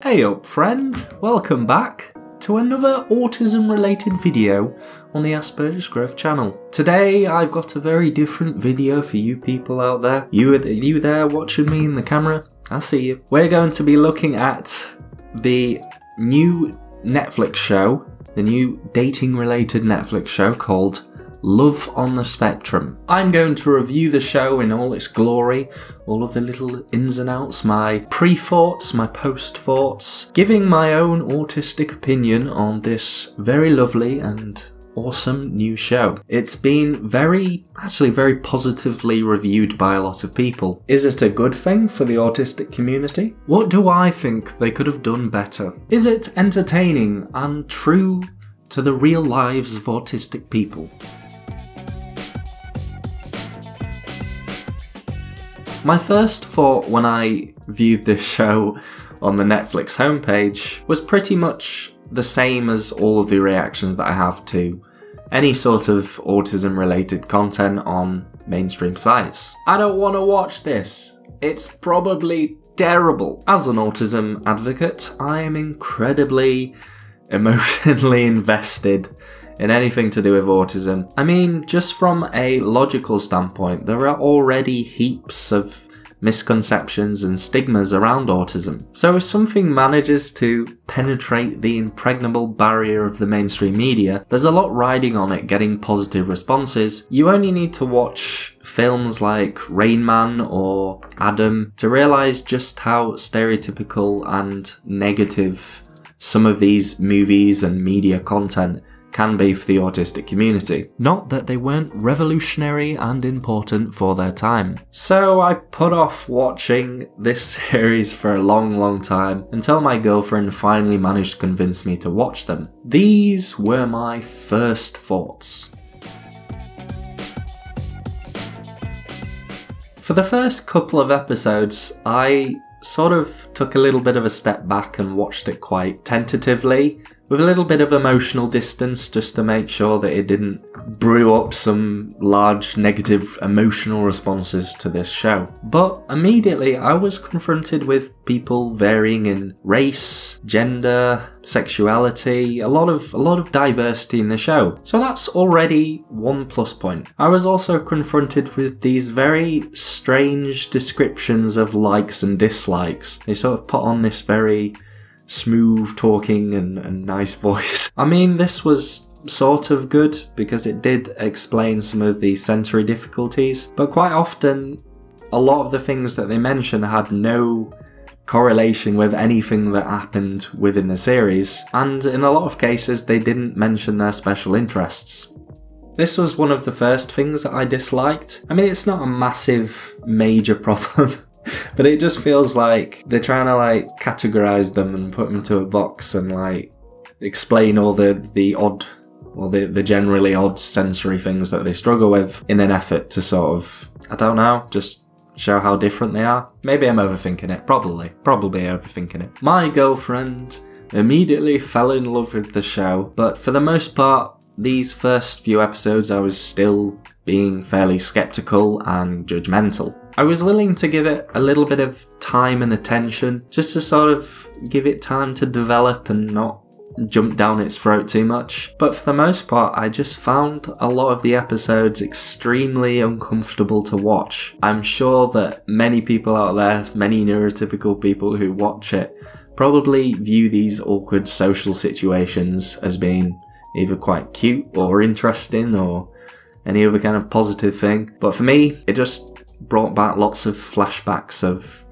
Hey up friends, welcome back to another autism related video on the Asperger's Growth channel. Today I've got a very different video for you people out there. You, you there watching me in the camera? I see you. We're going to be looking at the new Netflix show, the new dating related Netflix show called Love on the Spectrum. I'm going to review the show in all its glory, all of the little ins and outs, my pre thoughts, my post thoughts, giving my own autistic opinion on this very lovely and awesome new show. It's been very, actually, very positively reviewed by a lot of people. Is it a good thing for the autistic community? What do I think they could have done better? Is it entertaining and true to the real lives of autistic people? My first thought when I viewed this show on the Netflix homepage was pretty much the same as all of the reactions that I have to any sort of autism related content on mainstream sites. I don't want to watch this. It's probably terrible. As an autism advocate, I am incredibly emotionally invested in anything to do with autism. I mean, just from a logical standpoint, there are already heaps of misconceptions and stigmas around autism. So if something manages to penetrate the impregnable barrier of the mainstream media, there's a lot riding on it getting positive responses. You only need to watch films like Rain Man or Adam to realize just how stereotypical and negative some of these movies and media content can be for the autistic community. Not that they weren't revolutionary and important for their time. So I put off watching this series for a long, long time until my girlfriend finally managed to convince me to watch them. These were my first thoughts. For the first couple of episodes, I sort of took a little bit of a step back and watched it quite tentatively with a little bit of emotional distance just to make sure that it didn't brew up some large negative emotional responses to this show. But immediately I was confronted with people varying in race, gender, sexuality, a lot of a lot of diversity in the show. So that's already one plus point. I was also confronted with these very strange descriptions of likes and dislikes. They sort of put on this very smooth talking and, and nice voice. I mean, this was sort of good because it did explain some of the sensory difficulties, but quite often, a lot of the things that they mentioned had no correlation with anything that happened within the series, and in a lot of cases, they didn't mention their special interests. This was one of the first things that I disliked. I mean, it's not a massive, major problem. but it just feels like they're trying to like categorize them and put them into a box and like explain all the the odd or the, the generally odd sensory things that they struggle with in an effort to sort of I don't know, just show how different they are. Maybe I'm overthinking it. Probably. Probably overthinking it. My girlfriend immediately fell in love with the show, but for the most part, these first few episodes I was still being fairly skeptical and judgmental. I was willing to give it a little bit of time and attention just to sort of give it time to develop and not jump down its throat too much. But for the most part, I just found a lot of the episodes extremely uncomfortable to watch. I'm sure that many people out there, many neurotypical people who watch it, probably view these awkward social situations as being either quite cute or interesting or any other kind of positive thing. But for me, it just brought back lots of flashbacks of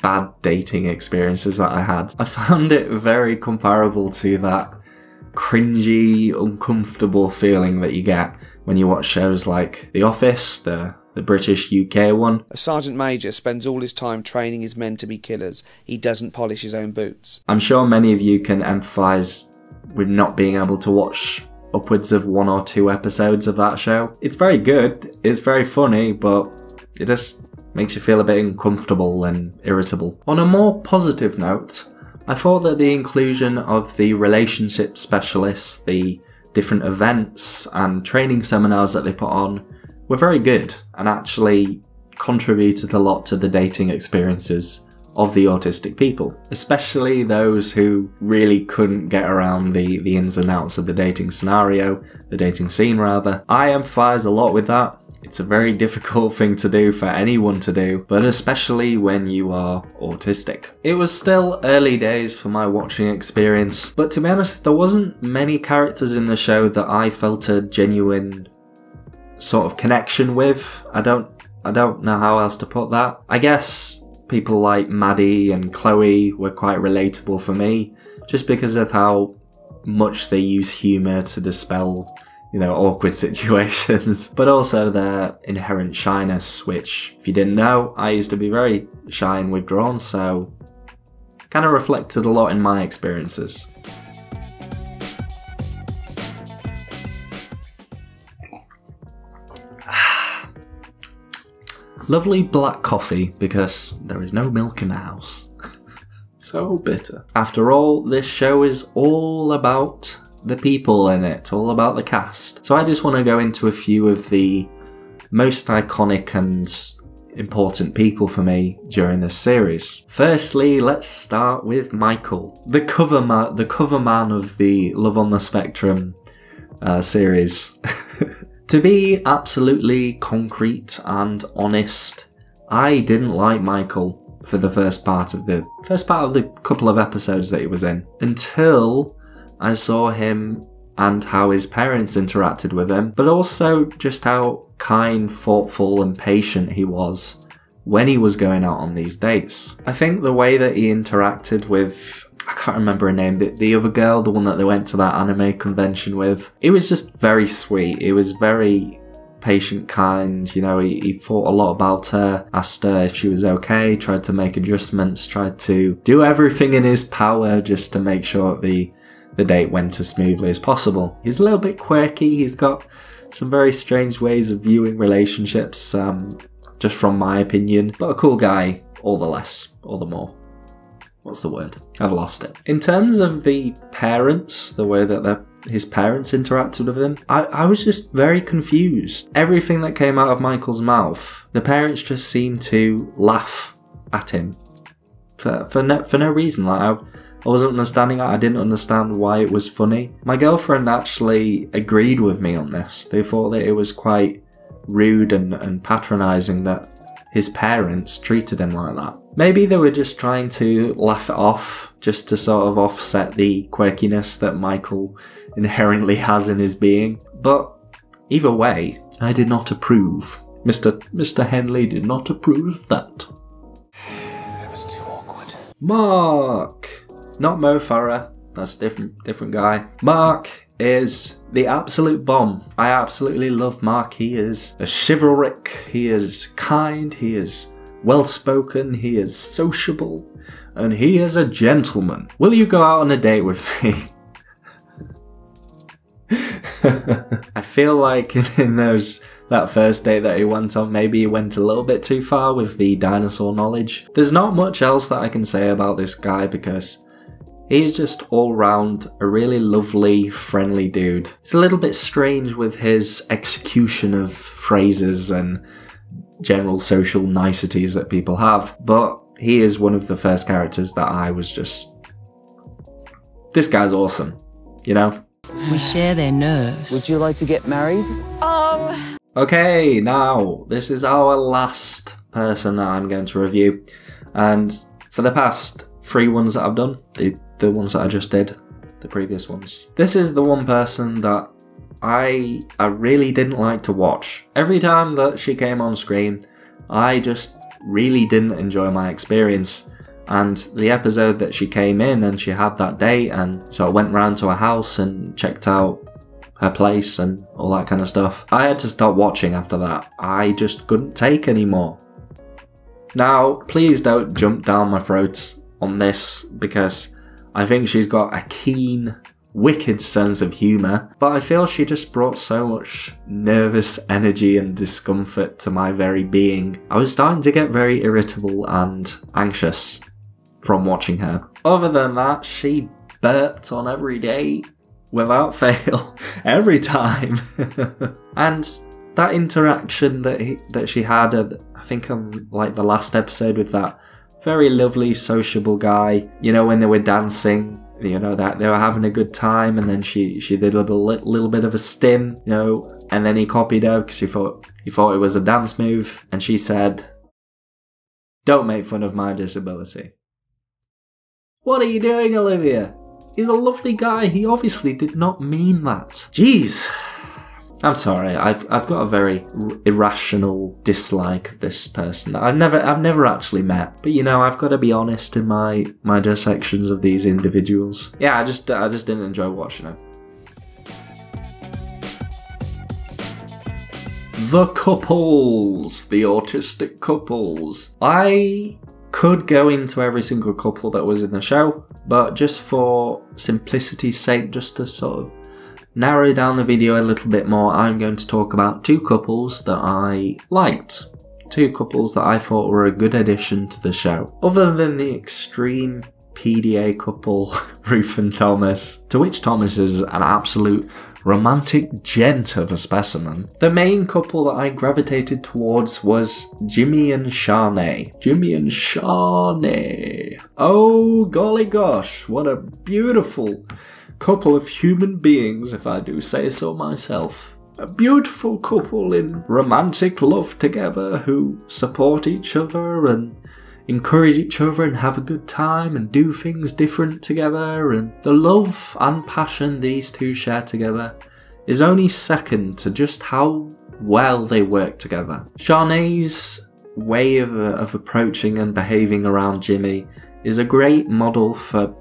bad dating experiences that I had. I found it very comparable to that cringy, uncomfortable feeling that you get when you watch shows like The Office, the the British UK one. A sergeant major spends all his time training his men to be killers. He doesn't polish his own boots. I'm sure many of you can empathise with not being able to watch upwards of one or two episodes of that show. It's very good, it's very funny, but it just makes you feel a bit uncomfortable and irritable. On a more positive note, I thought that the inclusion of the relationship specialists, the different events and training seminars that they put on were very good and actually contributed a lot to the dating experiences of the autistic people, especially those who really couldn't get around the, the ins and outs of the dating scenario, the dating scene rather. I empathise a lot with that. It's a very difficult thing to do for anyone to do, but especially when you are autistic. It was still early days for my watching experience, but to be honest, there wasn't many characters in the show that I felt a genuine sort of connection with. I don't I don't know how else to put that. I guess people like Maddie and Chloe were quite relatable for me, just because of how much they use humour to dispel, you know, awkward situations, but also their inherent shyness, which, if you didn't know, I used to be very shy and withdrawn, so kind of reflected a lot in my experiences. Lovely black coffee because there is no milk in the house. so bitter. After all, this show is all about the people in it, all about the cast. So I just want to go into a few of the most iconic and important people for me during this series. Firstly, let's start with Michael, the cover ma- the cover man of the Love on the Spectrum uh, series. To be absolutely concrete and honest, I didn't like Michael for the first part of the first part of the couple of episodes that he was in until I saw him and how his parents interacted with him, but also just how kind, thoughtful, and patient he was when he was going out on these dates. I think the way that he interacted with I can't remember her name, the, the other girl, the one that they went to that anime convention with. It was just very sweet. It was very patient, kind. You know, he, he thought a lot about her, asked her if she was okay, tried to make adjustments, tried to do everything in his power just to make sure the the date went as smoothly as possible. He's a little bit quirky. He's got some very strange ways of viewing relationships, um, just from my opinion, but a cool guy, all the less, all the more what's the word? I've lost it. In terms of the parents, the way that his parents interacted with him, I, I was just very confused. Everything that came out of Michael's mouth, the parents just seemed to laugh at him for for no, for no reason. Like I, I wasn't understanding it. I didn't understand why it was funny. My girlfriend actually agreed with me on this. They thought that it was quite rude and, and patronizing that his parents treated him like that. Maybe they were just trying to laugh it off, just to sort of offset the quirkiness that Michael inherently has in his being. But either way, I did not approve. Mr. Mr. Henley did not approve that. It was too awkward. Mark! Not Mo Farah. That's a different different guy. Mark is the absolute bomb. I absolutely love Mark. He is a chivalric, he is kind, he is well spoken, he is sociable, and he is a gentleman. Will you go out on a date with me? I feel like in those that first date that he went on, maybe he went a little bit too far with the dinosaur knowledge. There's not much else that I can say about this guy because He's just all round a really lovely, friendly dude. It's a little bit strange with his execution of phrases and general social niceties that people have, but he is one of the first characters that I was just. This guy's awesome, you know? We share their nerves. Would you like to get married? Um. Okay, now, this is our last person that I'm going to review. And for the past three ones that I've done, the the ones that I just did, the previous ones. This is the one person that I I really didn't like to watch. Every time that she came on screen, I just really didn't enjoy my experience. And the episode that she came in and she had that date, and so I went round to her house and checked out her place and all that kind of stuff. I had to stop watching after that. I just couldn't take anymore. Now, please don't jump down my throat on this because I think she's got a keen, wicked sense of humour, but I feel she just brought so much nervous energy and discomfort to my very being. I was starting to get very irritable and anxious from watching her. Other than that, she burped on every day without fail, every time. and that interaction that he, that she had, I think on like the last episode with that very lovely, sociable guy. You know, when they were dancing, you know that they were having a good time, and then she she did a little little bit of a stim, you know, and then he copied her because he thought he thought it was a dance move, and she said, "Don't make fun of my disability." What are you doing, Olivia? He's a lovely guy. He obviously did not mean that. Jeez. I'm sorry. I've I've got a very irrational dislike of this person that I've never I've never actually met. But you know, I've got to be honest in my my dissections of these individuals. Yeah, I just I just didn't enjoy watching it. The couples, the autistic couples. I could go into every single couple that was in the show, but just for simplicity's sake, just to sort of narrow down the video a little bit more, I'm going to talk about two couples that I liked. Two couples that I thought were a good addition to the show. Other than the extreme PDA couple, Ruth and Thomas, to which Thomas is an absolute romantic gent of a specimen. The main couple that I gravitated towards was Jimmy and Sharnae. Jimmy and Sharnae. Oh, golly gosh, what a beautiful couple of human beings, if I do say so myself. A beautiful couple in romantic love together who support each other and encourage each other and have a good time and do things different together. And the love and passion these two share together is only second to just how well they work together. Sharnae's way of, of approaching and behaving around Jimmy is a great model for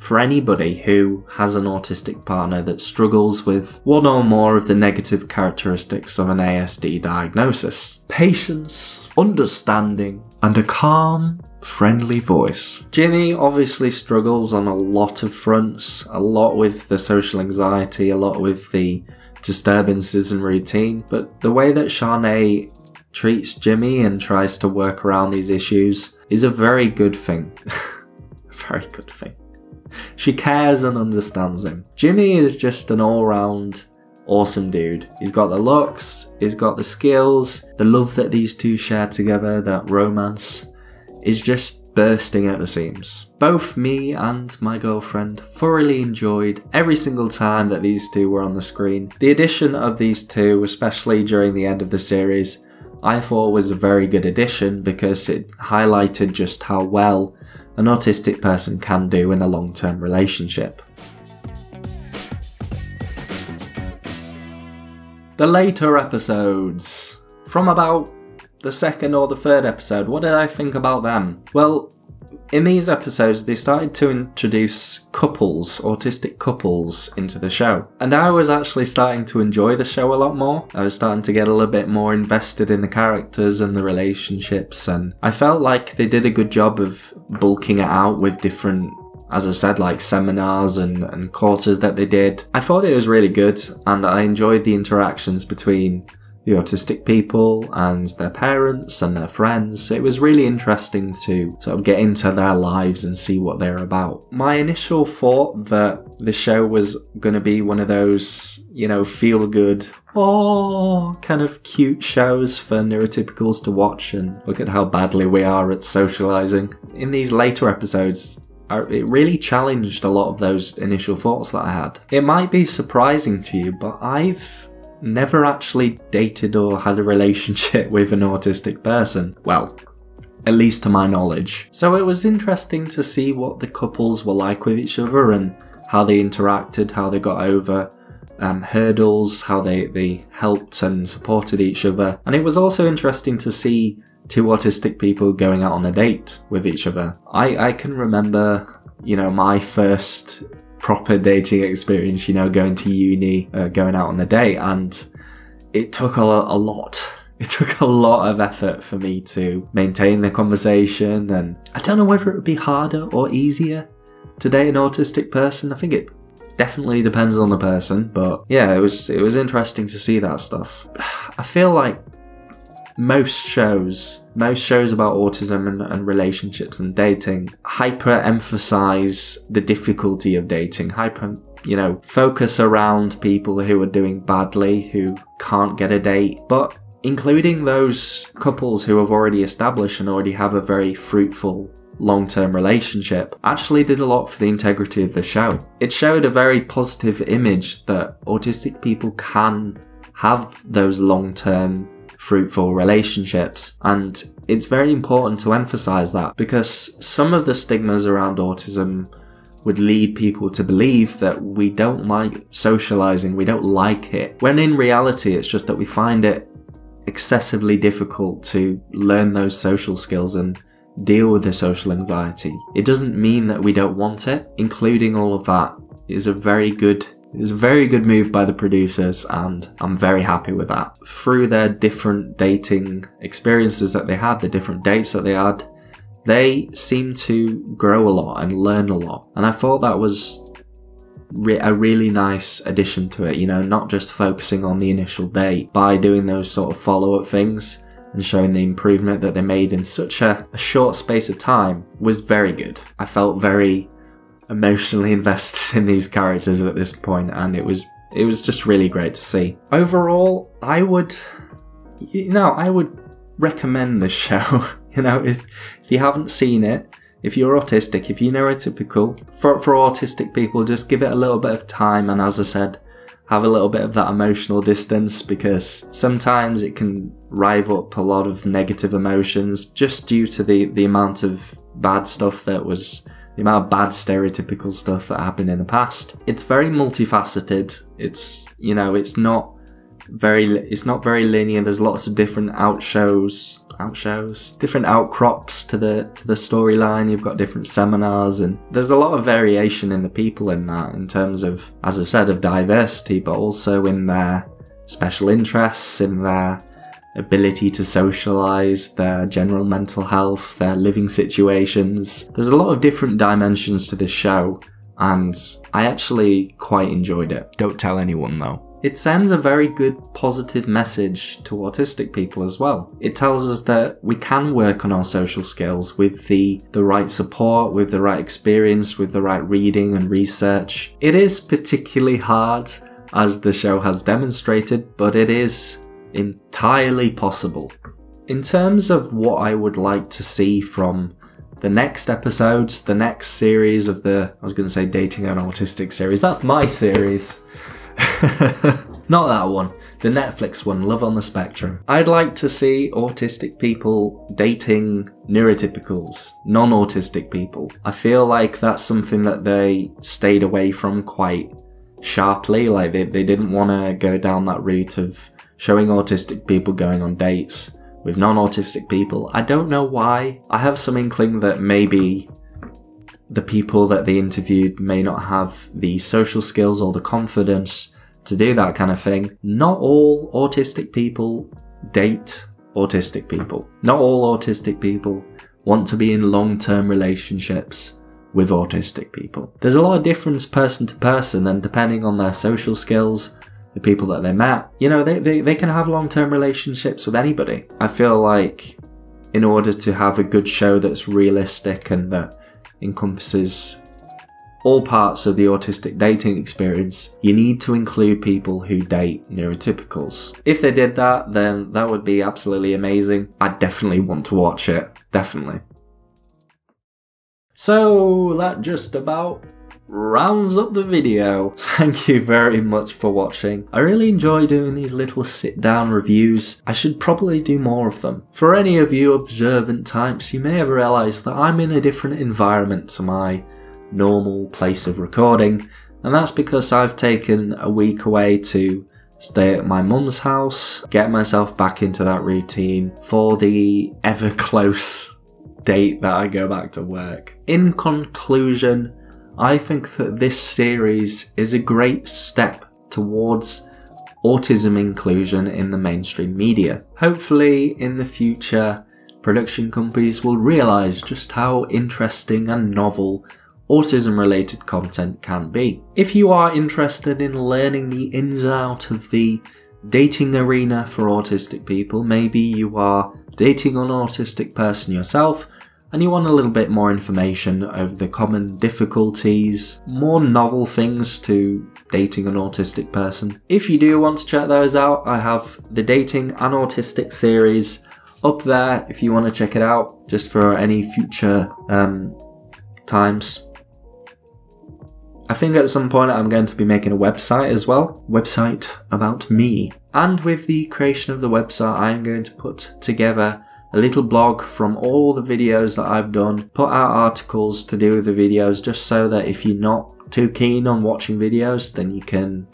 for anybody who has an autistic partner that struggles with one or more of the negative characteristics of an ASD diagnosis patience, understanding, and a calm, friendly voice. Jimmy obviously struggles on a lot of fronts, a lot with the social anxiety, a lot with the disturbances in routine, but the way that Sharnae treats Jimmy and tries to work around these issues is a very good thing. very good thing. She cares and understands him. Jimmy is just an all round awesome dude. He's got the looks, he's got the skills, the love that these two share together, that romance is just bursting at the seams. Both me and my girlfriend thoroughly enjoyed every single time that these two were on the screen. The addition of these two, especially during the end of the series, I thought was a very good addition because it highlighted just how well an autistic person can do in a long term relationship. The later episodes, from about the second or the third episode, what did I think about them? Well, in these episodes, they started to introduce couples, autistic couples, into the show. And I was actually starting to enjoy the show a lot more. I was starting to get a little bit more invested in the characters and the relationships, and I felt like they did a good job of bulking it out with different as I said, like seminars and, and courses that they did. I thought it was really good and I enjoyed the interactions between the autistic people and their parents and their friends. It was really interesting to sort of get into their lives and see what they're about. My initial thought that the show was going to be one of those, you know, feel good, oh, kind of cute shows for neurotypicals to watch and look at how badly we are at socializing. In these later episodes, it really challenged a lot of those initial thoughts that I had. It might be surprising to you, but I've never actually dated or had a relationship with an autistic person. Well, at least to my knowledge. So it was interesting to see what the couples were like with each other and how they interacted, how they got over um, hurdles, how they, they helped and supported each other. And it was also interesting to see two autistic people going out on a date with each other. I, I can remember, you know, my first proper dating experience, you know, going to uni, uh, going out on a date, and it took a, a lot. It took a lot of effort for me to maintain the conversation, and I don't know whether it would be harder or easier to date an autistic person. I think it definitely depends on the person, but yeah, it was it was interesting to see that stuff. I feel like most shows, most shows about autism and, and relationships and dating hyper emphasize the difficulty of dating, hyper, you know, focus around people who are doing badly, who can't get a date. But including those couples who have already established and already have a very fruitful long term relationship, actually did a lot for the integrity of the show. It showed a very positive image that autistic people can have those long term fruitful relationships. And it's very important to emphasize that because some of the stigmas around autism would lead people to believe that we don't like socializing, we don't like it. When in reality, it's just that we find it excessively difficult to learn those social skills and deal with the social anxiety. It doesn't mean that we don't want it. Including all of that is a very good it was a very good move by the producers, and I'm very happy with that. Through their different dating experiences that they had, the different dates that they had, they seemed to grow a lot and learn a lot. And I thought that was re- a really nice addition to it, you know, not just focusing on the initial date by doing those sort of follow up things and showing the improvement that they made in such a, a short space of time was very good. I felt very emotionally invested in these characters at this point and it was it was just really great to see. Overall, I would you know, I would recommend this show. you know, if if you haven't seen it, if you're autistic, if you're neurotypical, for for autistic people, just give it a little bit of time and as I said, have a little bit of that emotional distance because sometimes it can rive up a lot of negative emotions just due to the, the amount of bad stuff that was the amount of bad stereotypical stuff that happened in the past. It's very multifaceted. It's you know, it's not very it's not very linear. There's lots of different outshows outshows, different outcrops to the to the storyline. You've got different seminars, and there's a lot of variation in the people in that, in terms of, as I've said, of diversity, but also in their special interests, in their ability to socialize, their general mental health, their living situations. There's a lot of different dimensions to this show, and I actually quite enjoyed it. Don't tell anyone though. It sends a very good positive message to autistic people as well. It tells us that we can work on our social skills with the, the right support, with the right experience, with the right reading and research. It is particularly hard, as the show has demonstrated, but it is entirely possible. In terms of what I would like to see from the next episodes, the next series of the, I was going to say dating an autistic series, that's my series. Not that one. The Netflix one, Love on the Spectrum. I'd like to see autistic people dating neurotypicals, non autistic people. I feel like that's something that they stayed away from quite sharply. Like they, they didn't want to go down that route of showing autistic people going on dates with non autistic people. I don't know why. I have some inkling that maybe the people that they interviewed may not have the social skills or the confidence to do that kind of thing. Not all autistic people date autistic people. Not all autistic people want to be in long term relationships with autistic people. There's a lot of difference person to person, and depending on their social skills, the people that they met, you know, they, they, they can have long term relationships with anybody. I feel like in order to have a good show that's realistic and that encompasses all parts of the autistic dating experience, you need to include people who date neurotypicals. If they did that, then that would be absolutely amazing. I definitely want to watch it. Definitely. So, that just about rounds up the video. Thank you very much for watching. I really enjoy doing these little sit down reviews. I should probably do more of them. For any of you observant types, you may have realised that I'm in a different environment to my normal place of recording, and that's because I've taken a week away to stay at my mum's house, get myself back into that routine for the ever close date that I go back to work. In conclusion, I think that this series is a great step towards autism inclusion in the mainstream media. Hopefully, in the future, production companies will realise just how interesting and novel autism related content can be. If you are interested in learning the ins and out of the dating arena for autistic people, maybe you are dating an autistic person yourself, and you want a little bit more information over the common difficulties, more novel things to dating an autistic person. If you do want to check those out, I have the Dating an Autistic series up there if you want to check it out, just for any future um, times. I think at some point I'm going to be making a website as well, website about me. And with the creation of the website, I'm going to put together a little blog from all the videos that I've done, put out articles to do with the videos just so that if you're not too keen on watching videos, then you can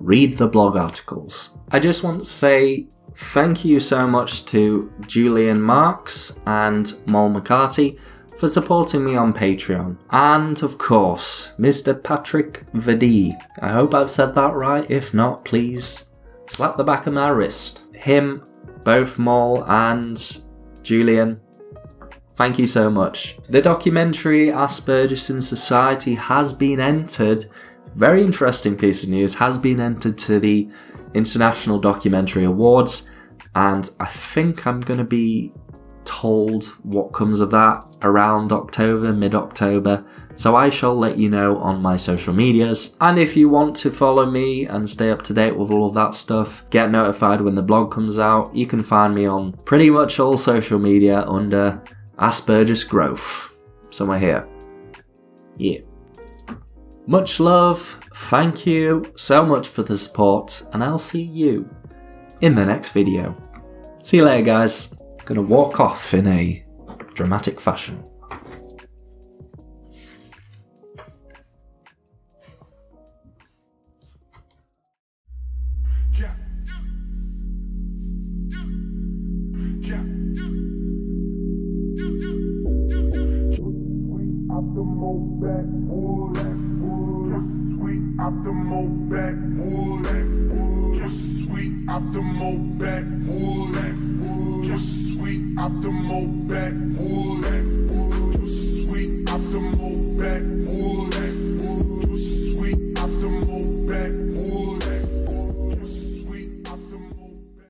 read the blog articles. I just want to say thank you so much to Julian Marks and Mol McCarty for supporting me on Patreon. And of course, Mr. Patrick Vadi. I hope I've said that right. If not, please slap the back of my wrist. Him, both Mol and Julian, thank you so much. The documentary Asperger's in Society has been entered, very interesting piece of news, has been entered to the International Documentary Awards, and I think I'm going to be told what comes of that around October, mid October. So I shall let you know on my social medias. And if you want to follow me and stay up to date with all of that stuff, get notified when the blog comes out, you can find me on pretty much all social media under Asperger's Growth. Somewhere here. Yeah. Much love, thank you so much for the support, and I'll see you in the next video. See you later, guys. Gonna walk off in a dramatic fashion.